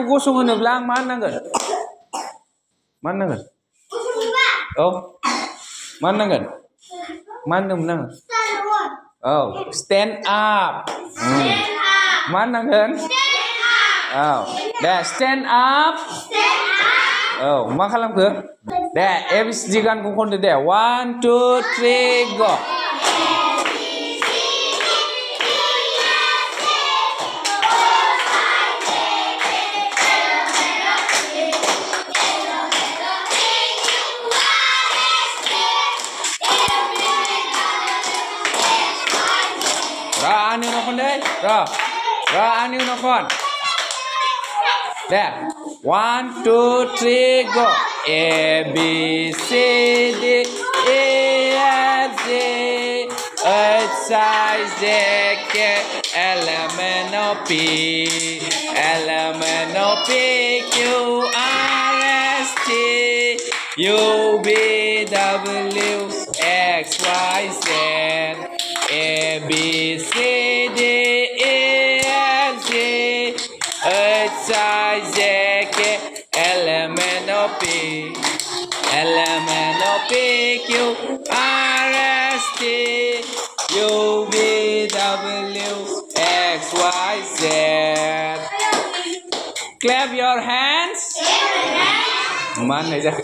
गसंहोनोब्ला आं मा होननांगोन मा होननांगोन औ मा होननांगोन मा होनदोंमोन आङो औ स्टेन्ड आप मा होननांगोन औ दे स्टेन्ड आप औ मा खालामखो दे ए बि सि डि गानखौ खनदो दे वान टु थ्रि ग Ra aniw na kon day. Ra. Ra aniw na kon. There. One, two, three, go. A, B, C, D, E, F, G, H, I, J, K, L, M, N, O, P, L, M, N, O, P, Q, R, S, T, U, V, W, X, Y, Z. A B C D E F G H I J K L M N O P L M N O P Q R S T U V W X Y Z Clap your hands. Mana jaga?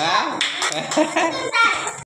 Ha?